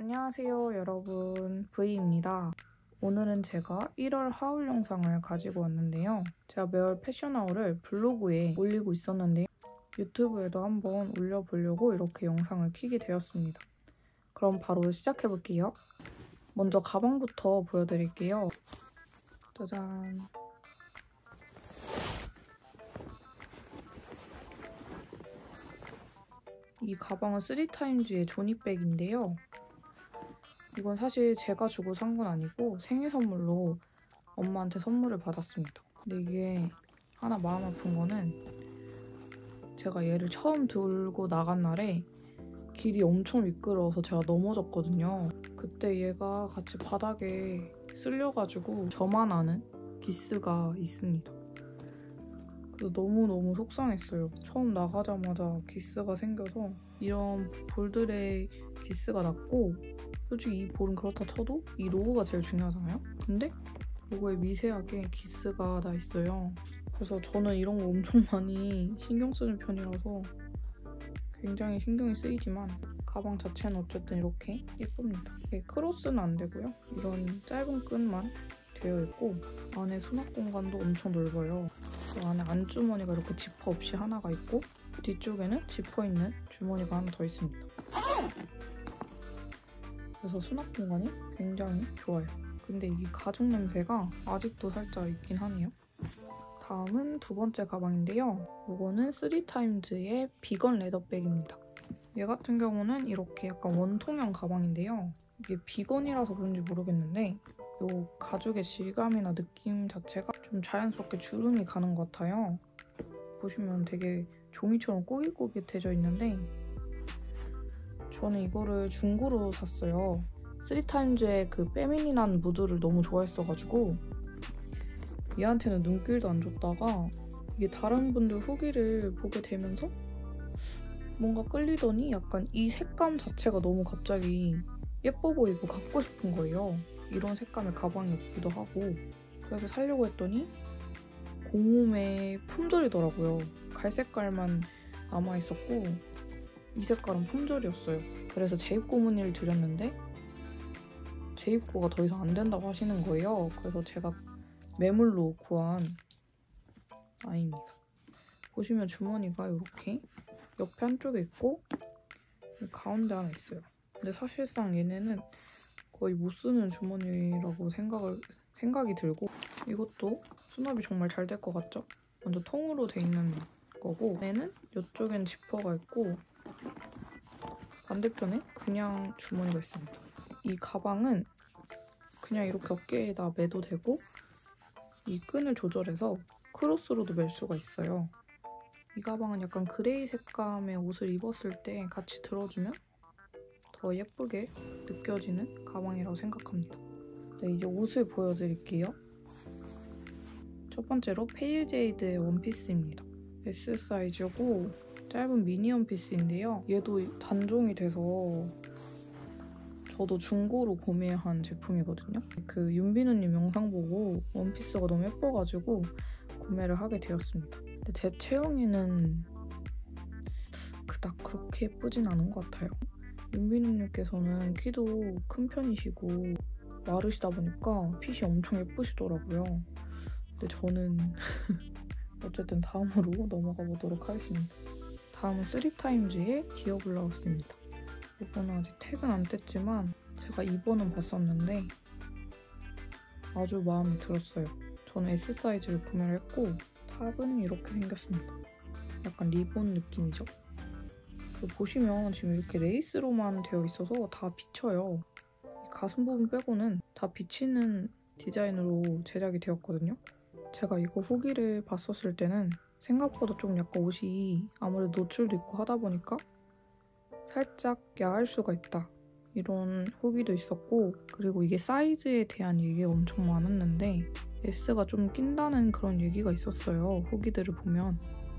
안녕하세요 여러분. 브이입니다. 오늘은 제가 1월 하울 영상을 가지고 왔는데요. 제가 매월 패션 하울을 블로그에 올리고 있었는데요. 유튜브에도 한번 올려보려고 이렇게 영상을 켜게 되었습니다. 그럼 바로 시작해볼게요. 먼저 가방부터 보여드릴게요. 짜잔. 이 가방은 3타임즈의 조니백인데요. 이건 사실 제가 주고 산 건 아니고 생일 선물로 엄마한테 선물을 받았습니다. 근데 이게 하나 마음 아픈 거는 제가 얘를 처음 들고 나간 날에 길이 엄청 미끄러워서 제가 넘어졌거든요. 그때 얘가 같이 바닥에 쓸려가지고 저만 아는 기스가 있습니다. 너무너무 속상했어요. 처음 나가자마자 기스가 생겨서 이런 볼들의 기스가 났고 솔직히 이 볼은 그렇다 쳐도 이 로고가 제일 중요하잖아요? 근데 로고에 미세하게 기스가 나 있어요. 그래서 저는 이런 거 엄청 많이 신경 쓰는 편이라서 굉장히 신경이 쓰이지만 가방 자체는 어쨌든 이렇게 예쁩니다. 크로스는 안 되고요. 이런 짧은 끈만 되어 있고 안에 수납 공간도 엄청 넓어요. 그 안에 안주머니가 이렇게 지퍼 없이 하나가 있고 뒤쪽에는 지퍼 있는 주머니가 하나 더 있습니다. 그래서 수납 공간이 굉장히 좋아요. 근데 이 가죽 냄새가 아직도 살짝 있긴 하네요. 다음은 두 번째 가방인데요. 이거는 3타임즈의 비건 레더백입니다. 얘 같은 경우는 이렇게 약간 원통형 가방인데요. 이게 비건이라서 그런지 모르겠는데 이 가죽의 질감이나 느낌 자체가 좀 자연스럽게 주름이 가는 것 같아요. 보시면 되게 종이처럼 꾸깃꾸깃해져 있는데 저는 이거를 중고로 샀어요. 3타임즈의 그 페미닌한 무드를 너무 좋아했어가지고 얘한테는 눈길도 안 줬다가 이게 다른 분들 후기를 보게 되면서 뭔가 끌리더니 약간 이 색감 자체가 너무 갑자기 예뻐 보이고 갖고 싶은 거예요. 이런 색감의 가방이 없기도 하고 그래서 살려고 했더니 고음의 품절이더라고요. 갈색깔만 남아있었고 이 색깔은 품절이었어요. 그래서 재입고 문의를 드렸는데 재입고가 더 이상 안 된다고 하시는 거예요. 그래서 제가 매물로 구한 아이입니다. 보시면 주머니가 이렇게 옆에 한쪽에 있고 가운데 하나 있어요. 근데 사실상 얘네는 거의 못 쓰는 주머니라고 생각을, 생각이 들고 이것도 수납이 정말 잘 될 것 같죠? 먼저 통으로 돼 있는 거고 얘는 이쪽엔 지퍼가 있고 반대편에 그냥 주머니가 있습니다. 이 가방은 그냥 이렇게 어깨에다 매도 되고 이 끈을 조절해서 크로스로도 멜 수가 있어요. 이 가방은 약간 그레이 색감의 옷을 입었을 때 같이 들어주면 더 예쁘게 느껴지는 가방이라고 생각합니다. 네, 이제 옷을 보여드릴게요. 첫 번째로 페일 제이드의 원피스입니다. S 사이즈고 짧은 미니 원피스인데요. 얘도 단종이 돼서 저도 중고로 구매한 제품이거든요. 그 윤비누님 영상 보고 원피스가 너무 예뻐가지고 구매를 하게 되었습니다. 근데 제 체형에는 그닥 그렇게 예쁘진 않은 것 같아요. 윤비누님께서는 키도 큰 편이시고 마르시다 보니까 핏이 엄청 예쁘시더라고요. 근데 저는 어쨌든 다음으로 넘어가 보도록 하겠습니다. 다음은 3타임즈의 기어 블라우스입니다. 이거는 아직 택은 안 뗐지만 제가 2번은 봤었는데 아주 마음에 들었어요. 저는 S 사이즈를 구매를 했고 탑은 이렇게 생겼습니다. 약간 리본 느낌이죠? 보시면 지금 이렇게 레이스로만 되어 있어서 다 비쳐요. 가슴 부분 빼고는 다 비치는 디자인으로 제작이 되었거든요. 제가 이거 후기를 봤었을 때는 생각보다 좀 약간 옷이 아무래도 노출도 있고 하다 보니까 살짝 야할 수가 있다. 이런 후기도 있었고 그리고 이게 사이즈에 대한 얘기가 엄청 많았는데 S가 좀 낀다는 그런 얘기가 있었어요. 후기들을 보면.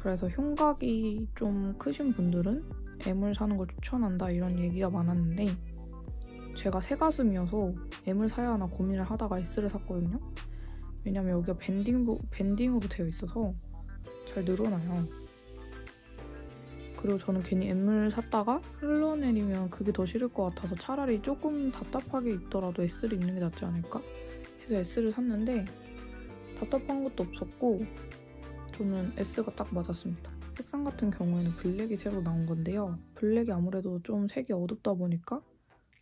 그래서 흉곽이 좀 크신 분들은 M을 사는 걸 추천한다 이런 얘기가 많았는데 제가 새 가슴이어서 M을 사야 하나 고민을 하다가 S를 샀거든요. 왜냐면 여기가 밴딩, 밴딩으로 되어 있어서 잘 늘어나요. 그리고 저는 괜히 M을 샀다가 흘러내리면 그게 더 싫을 것 같아서 차라리 조금 답답하게 입더라도 S를 입는 게 낫지 않을까 해서 S를 샀는데 답답한 것도 없었고 저는 S가 딱 맞았습니다. 색상 같은 경우에는 블랙이 새로 나온 건데요. 블랙이 아무래도 좀 색이 어둡다 보니까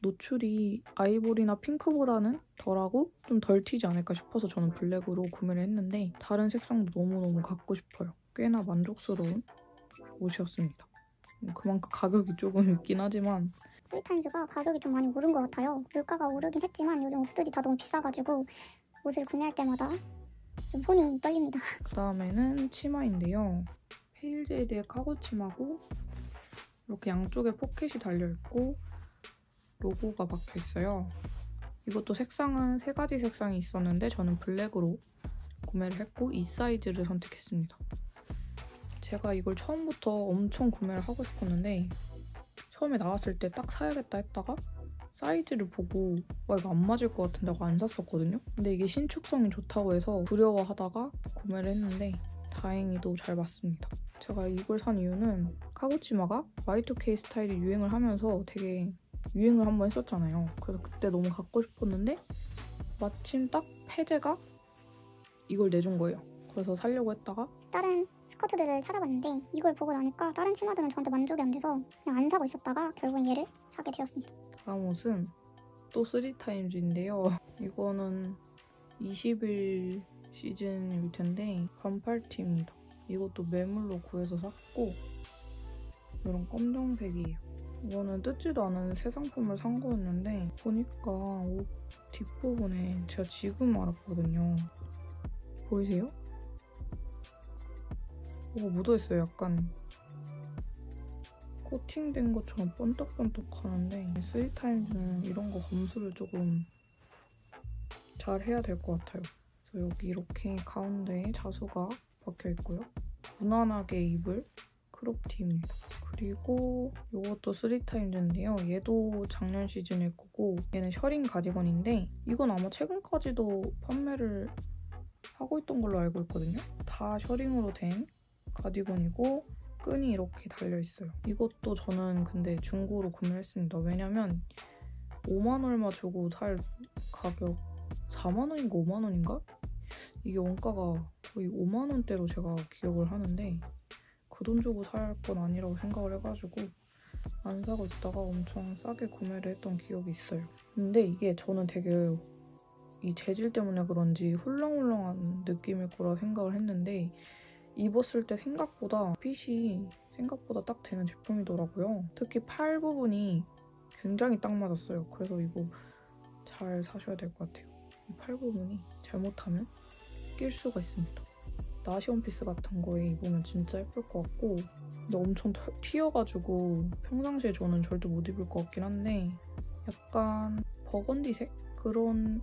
노출이 아이보리나 핑크보다는 덜하고 좀 덜 튀지 않을까 싶어서 저는 블랙으로 구매를 했는데 다른 색상도 너무너무 갖고 싶어요. 꽤나 만족스러운 옷이었습니다. 음, 그만큼 가격이 조금 있긴 하지만 스위타임즈가 가격이 좀 많이 오른 것 같아요. 물가가 오르긴 했지만 요즘 옷들이 다 너무 비싸가지고 옷을 구매할 때마다 좀 손이 떨립니다. 그 다음에는 치마인데요. 헤일제이드의 카고 치마고 이렇게 양쪽에 포켓이 달려있고 로고가 박혀있어요. 이것도 색상은 세 가지 색상이 있었는데 저는 블랙으로 구매를 했고 이 사이즈를 선택했습니다. 제가 이걸 처음부터 엄청 구매를 하고 싶었는데 처음에 나왔을 때 딱 사야겠다 했다가 사이즈를 보고 와 이거 안 맞을 것 같은데 하고 안 샀었거든요. 근데 이게 신축성이 좋다고 해서 두려워하다가 구매를 했는데 다행히도 잘 맞습니다. 제가 이걸 산 이유는 카고치마가 Y2K 스타일이 유행을 하면서 되게 유행을 한번 했었잖아요. 그래서 그때 너무 갖고 싶었는데 마침 딱 폐제가 이걸 내준 거예요. 그래서 살려고 했다가 다른 스커트들을 찾아봤는데 이걸 보고 나니까 다른 치마들은 저한테 만족이 안 돼서 그냥 안 사고 있었다가 결국엔 얘를 사게 되었습니다. 다음 옷은 또 3타임즈인데요. 이거는 20일 시즌일 텐데 반팔티입니다. 이것도 매물로 구해서 샀고 이런 검정색이에요. 이거는 뜯지도 않은 새 상품을 산 거였는데 보니까 옷 뒷부분에 제가 지금 알았거든요. 보이세요? 뭐가 묻어있어요. 약간 코팅된 것처럼 번떡번떡 하는데 쓰리타임즈는 이런 거 검수를 조금 잘 해야 될 것 같아요. 그래서 여기 이렇게 가운데에 자수가 박혀 있고요. 무난하게 입을 크롭티입니다. 그리고 이것도 3타임즈인데요. 얘도 작년 시즌일 거고 얘는 셔링 가디건인데 이건 아마 최근까지도 판매를 하고 있던 걸로 알고 있거든요. 다 셔링으로 된 가디건이고 끈이 이렇게 달려있어요. 이것도 저는 근데 중고로 구매했습니다. 왜냐면 5만 얼마 주고 살 가격 4만 원인가 5만 원인가? 이게 원가가 거의 5만 원대로 제가 기억을 하는데 그 돈 주고 살 건 아니라고 생각을 해가지고 안 사고 있다가 엄청 싸게 구매를 했던 기억이 있어요. 근데 이게 저는 되게 이 재질 때문에 그런지 훌렁훌렁한 느낌일 거라 생각을 했는데 입었을 때 생각보다 핏이 생각보다 딱 되는 제품이더라고요. 특히 팔 부분이 굉장히 딱 맞았어요. 그래서 이거 잘 사셔야 될 것 같아요. 이 팔 부분이 잘못하면 낄 수가 있습니다. 나시 원피스 같은 거에 입으면 진짜 예쁠 것 같고 근데 엄청 튀어가지고 평상시에 저는 절대 못 입을 것 같긴 한데 약간 버건디색? 그런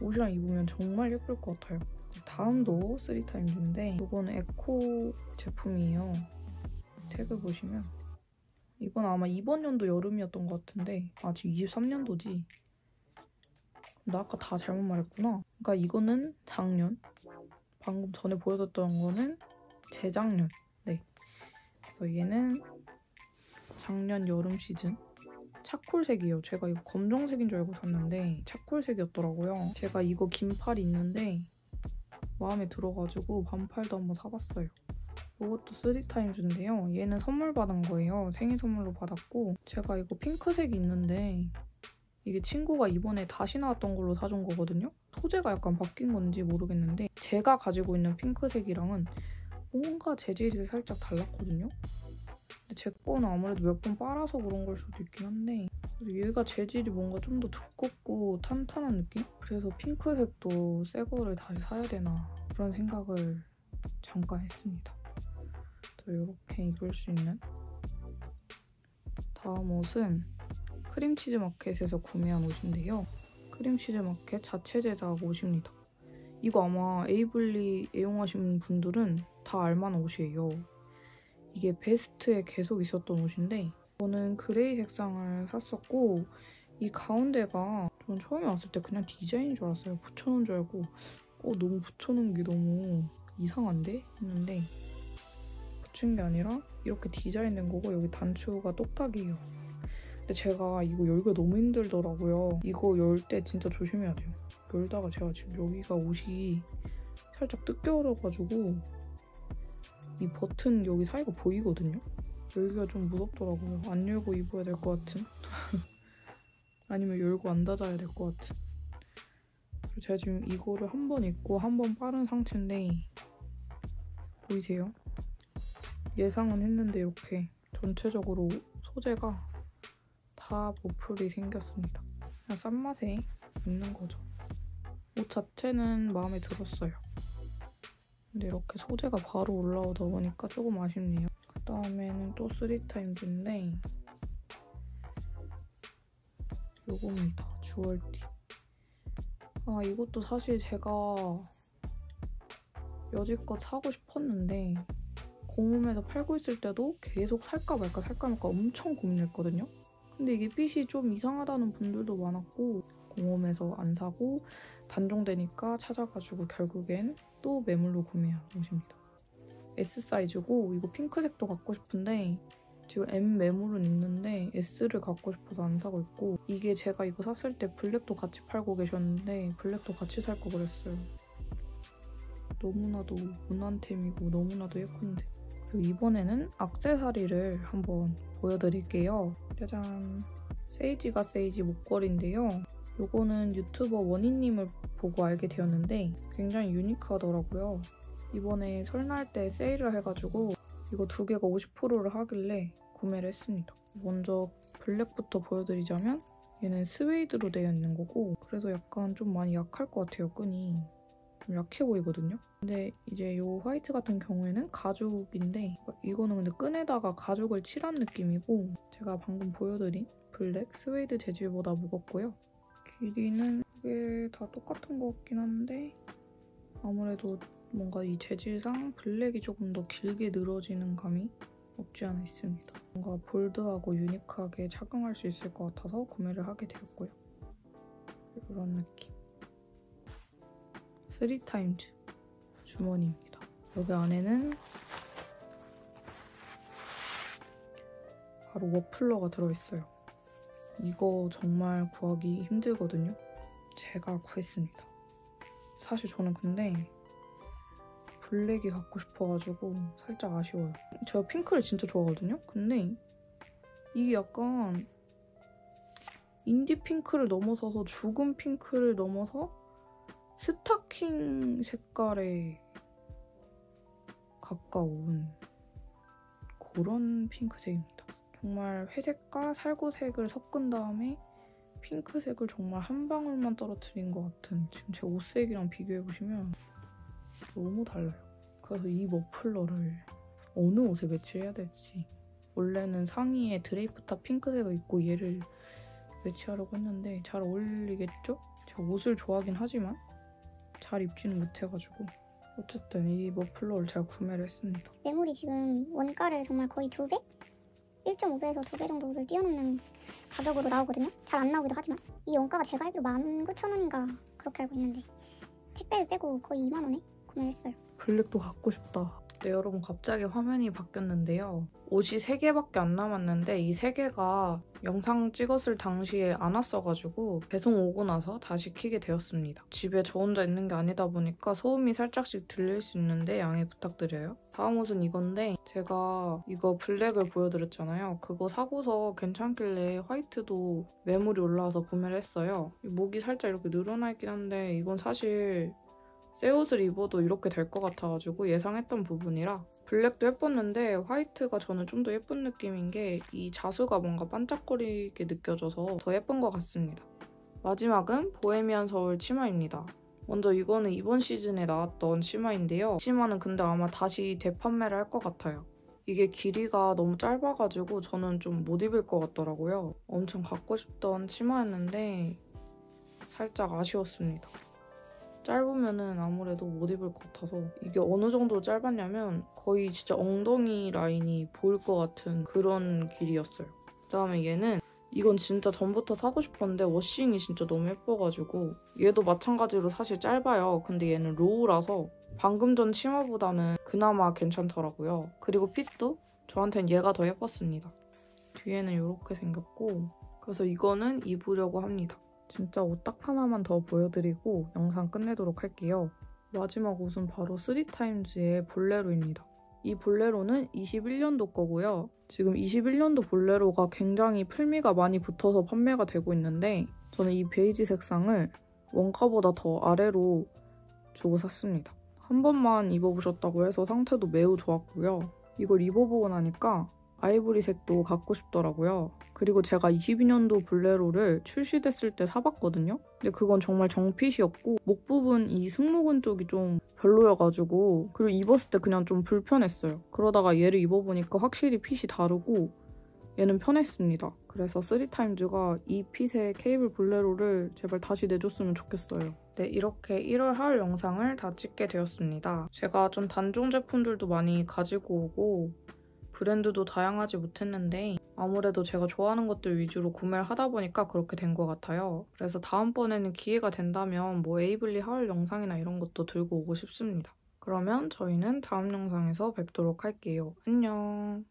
옷이랑 입으면 정말 예쁠 것 같아요. 다음도 3타임즈인데 이거는 에코 제품이에요. 태그 보시면 이건 아마 이번 연도 여름이었던 것 같은데 아 지금 23년도지 나 아까 다 잘못 말했구나. 그러니까 이거는 작년 방금 전에 보여줬던 거는 재작년 네 그래서 얘는 작년 여름 시즌 차콜색이에요. 제가 이거 검정색인 줄 알고 샀는데 차콜색이었더라고요. 제가 이거 긴팔이 있는데 마음에 들어가지고 반팔도 한번 사봤어요. 이것도 3타임즈인데요. 얘는 선물 받은 거예요. 생일 선물로 받았고 제가 이거 핑크색이 있는데 이게 친구가 이번에 다시 나왔던 걸로 사준 거거든요. 소재가 약간 바뀐 건지 모르겠는데 제가 가지고 있는 핑크색이랑은 뭔가 재질이 살짝 달랐거든요. 근데 제 거는 아무래도 몇 번 빨아서 그런 걸 수도 있긴 한데 얘가 재질이 뭔가 좀 더 두껍고 탄탄한 느낌? 그래서 핑크색도 새 거를 다시 사야 되나 그런 생각을 잠깐 했습니다. 또 이렇게 입을 수 있는 다음 옷은 크림치즈 마켓에서 구매한 옷인데요. 크림치즈 마켓 자체 제작 옷입니다. 이거 아마 에이블리 애용하신 분들은 다 알만한 옷이에요. 이게 베스트에 계속 있었던 옷인데 저는 그레이 색상을 샀었고 이 가운데가 저는 처음에 왔을 때 그냥 디자인인 줄 알았어요. 붙여놓은 줄 알고 어 너무 붙여놓은 게 너무 이상한데? 했는데 붙인 게 아니라 이렇게 디자인된 거고 여기 단추가 똑딱이에요. 근데 제가 이거 열기가 너무 힘들더라고요. 이거 열 때 진짜 조심해야 돼요. 열다가 제가 지금 여기가 옷이 살짝 뜯겨져가지고 이 버튼 여기 사이가 보이거든요? 열기가 좀 무섭더라고요. 안 열고 입어야 될 것 같은. 아니면 열고 안 닫아야 될 것 같은. 제가 지금 이거를 한 번 입고 한 번 빠른 상태인데 보이세요? 예상은 했는데 이렇게 전체적으로 소재가 다 보풀이 생겼습니다. 그냥 싼 맛에 입는 거죠. 옷 자체는 마음에 들었어요. 근데 이렇게 소재가 바로 올라오다 보니까 조금 아쉽네요. 그 다음에는 또 3타임즈인데 요겁니다. 주얼티. 아 이것도 사실 제가 여지껏 사고 싶었는데 공홈에서 팔고 있을 때도 계속 살까 말까 살까 말까 엄청 고민했거든요. 근데 이게 핏이 좀 이상하다는 분들도 많았고 공홈에서 안 사고 단종되니까 찾아가지고 결국엔 또 매물로 구매한 옷입니다. S 사이즈고 이거 핑크색도 갖고 싶은데 지금 M 매물은 있는데 S를 갖고 싶어서 안 사고 있고 이게 제가 이거 샀을 때 블랙도 같이 팔고 계셨는데 블랙도 같이 살 거 그랬어요. 너무나도 무난템이고 너무나도 예쁜데 그리고 이번에는 악세사리를 한번 보여드릴게요. 짜잔 세이지가 세이지 목걸이인데요. 요거는 유튜버 원희님을 보고 알게 되었는데 굉장히 유니크하더라고요. 이번에 설날 때 세일을 해가지고 이거 두 개가 50%를 하길래 구매를 했습니다. 먼저 블랙부터 보여드리자면 얘는 스웨이드로 되어 있는 거고 그래서 약간 좀 많이 약할 것 같아요, 끈이. 좀 약해 보이거든요. 근데 이제 이 화이트 같은 경우에는 가죽인데 이거는 근데 끈에다가 가죽을 칠한 느낌이고 제가 방금 보여드린 블랙 스웨이드 재질보다 무겁고요. 길이는 이게 다 똑같은 것 같긴 한데 아무래도 뭔가 이 재질상 블랙이 조금 더 길게 늘어지는 감이 없지 않아 있습니다. 뭔가 bold하고 unique하게 착용할 수 있을 것 같아서 구매를 하게 되었고요. 이런 느낌. 3타임즈 주머니입니다. 여기 안에는 바로 워플러가 들어있어요. 이거 정말 구하기 힘들거든요. 제가 구했습니다. 사실 저는 근데 블랙이 갖고 싶어가지고 살짝 아쉬워요. 제가 핑크를 진짜 좋아하거든요? 근데 이게 약간 인디 핑크를 넘어서서 죽은 핑크를 넘어서 스타킹 색깔에 가까운 그런 핑크색입니다. 정말 회색과 살구색을 섞은 다음에 핑크색을 정말 한 방울만 떨어뜨린 것 같은 지금 제 옷색이랑 비교해보시면 너무 달라요. 그래서 이 머플러를 어느 옷에 매치해야 될지 원래는 상의에 드레이프탑 핑크색을 입고 얘를 매치하려고 했는데 잘 어울리겠죠? 제가 옷을 좋아하긴 하지만 잘 입지는 못해가지고 어쨌든 이 머플러를 제가 구매를 했습니다. 매물이 지금 원가를 정말 거의 두 배? 1.5배에서 두배 정도를 뛰어넘는 가격으로 나오거든요. 잘 안 나오기도 하지만 이 원가가 제가 알기로 19,000원인가 그렇게 알고 있는데 택배를 빼고 거의 2만 원에 구매를 했어요. 블랙도 갖고 싶다. 네, 여러분 갑자기 화면이 바뀌었는데요. 옷이 3개밖에 안 남았는데 이 3개가 영상 찍었을 당시에 안 왔어가지고 배송 오고 나서 다시 키게 되었습니다. 집에 저 혼자 있는 게 아니다 보니까 소음이 살짝씩 들릴 수 있는데 양해 부탁드려요. 다음 옷은 이건데 제가 이거 블랙을 보여드렸잖아요. 그거 사고서 괜찮길래 화이트도 매물이 올라와서 구매를 했어요. 목이 살짝 이렇게 늘어나 있긴 한데 이건 사실 새 옷을 입어도 이렇게 될 것 같아가지고 예상했던 부분이라 블랙도 예뻤는데 화이트가 저는 좀 더 예쁜 느낌인 게 이 자수가 뭔가 반짝거리게 느껴져서 더 예쁜 것 같습니다. 마지막은 보헤미안 서울 치마입니다. 먼저 이거는 이번 시즌에 나왔던 치마인데요. 치마는 근데 아마 다시 대판매를 할 것 같아요. 이게 길이가 너무 짧아가지고 저는 좀 못 입을 것 같더라고요. 엄청 갖고 싶던 치마였는데 살짝 아쉬웠습니다. 짧으면은 아무래도 못 입을 것 같아서 이게 어느 정도 짧았냐면 거의 진짜 엉덩이 라인이 보일 것 같은 그런 길이였어요. 그다음에 얘는 이건 진짜 전부터 사고 싶었는데 워싱이 진짜 너무 예뻐가지고 얘도 마찬가지로 사실 짧아요. 근데 얘는 로우라서 방금 전 치마보다는 그나마 괜찮더라고요. 그리고 핏도 저한텐 얘가 더 예뻤습니다. 뒤에는 이렇게 생겼고 그래서 이거는 입으려고 합니다. 진짜 옷 딱 하나만 더 보여드리고 영상 끝내도록 할게요. 마지막 옷은 바로 3타임즈의 볼레로입니다. 이 볼레로는 21년도 거고요. 지금 21년도 볼레로가 굉장히 풀미가 많이 붙어서 판매가 되고 있는데 저는 이 베이지 색상을 원가보다 더 아래로 주고 샀습니다. 한 번만 입어보셨다고 해서 상태도 매우 좋았고요. 이걸 입어보고 나니까 아이보리색도 갖고 싶더라고요. 그리고 제가 22년도 볼레로를 출시됐을 때 사봤거든요. 근데 그건 정말 정핏이었고 목 부분 이 승모근 쪽이 좀 별로여가지고 그리고 입었을 때 그냥 좀 불편했어요. 그러다가 얘를 입어보니까 확실히 핏이 다르고 얘는 편했습니다. 그래서 3타임즈가 이 핏의 케이블 볼레로를 제발 다시 내줬으면 좋겠어요. 네, 이렇게 1월 하울 영상을 다 찍게 되었습니다. 제가 좀 단종 제품들도 많이 가지고 오고 브랜드도 다양하지 못했는데 아무래도 제가 좋아하는 것들 위주로 구매를 하다 보니까 그렇게 된 것 같아요. 그래서 다음번에는 기회가 된다면 뭐 에이블리 하울 영상이나 이런 것도 들고 오고 싶습니다. 그러면 저희는 다음 영상에서 뵙도록 할게요. 안녕!